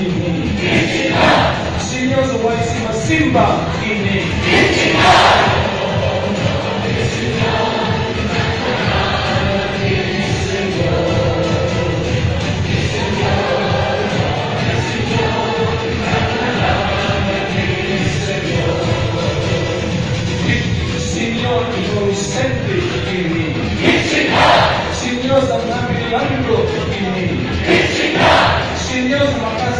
ini Seniors waisema Simba ini sempre em mim. Senhor, na Bíblia, eu estou em mim. Senhor, na casa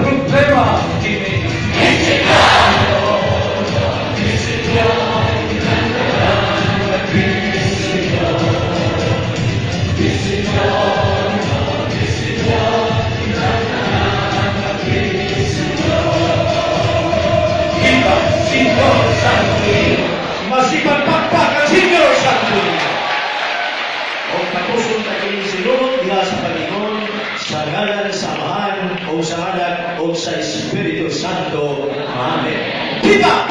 Υπότιτλοι AUTHORWAVE Ξηφιό, Υπότιτλοι AUTHORWAVE Ξηφιό, Υπότιτλοι AUTHORWAVE Ξηφιό, Υπότιτλοι AUTHORWAVE Ξηφιό, Υπότιτλοι AUTHORWAVE sa ngalan sa Amahan o sa anak o sa Espiritu Santo. Amen. Kita!